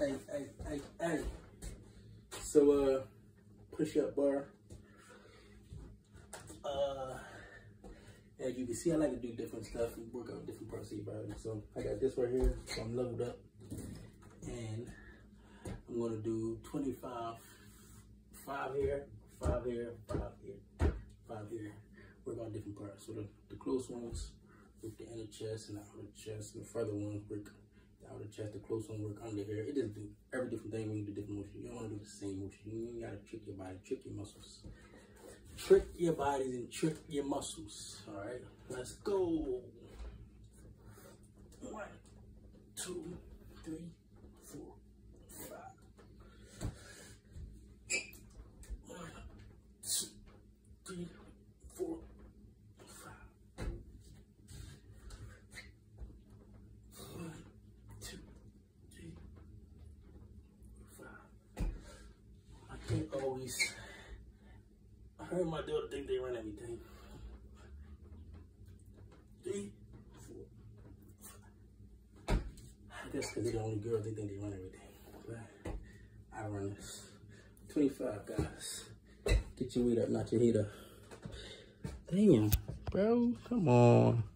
hey, hey, hey, hey. So, uh, push up bar. Uh, as you can see, I like to do different stuff and work out different parts of your body. So I got this right here, so I'm leveled up. And I'm gonna do 25, five here, five here, five here, five here. Work on different parts. So the, the close ones work the inner chest and the outer chest, and the further ones work the chest, the close one work under here. It just do every different thing when you do different motion. You don't wanna do the same motion. You gotta trick your body, trick your muscles. Trick your bodies and trick your muscles. All right, let's go. One, two, three, four, five. One, two, three, four, five. One, two, three, five. I can't always. I heard my daughter think they run everything. Three, four. I guess because they're the only girl, they think they run everything. But I run this. 25 guys. Get your weight up, not your heat up. Damn, bro. Come on.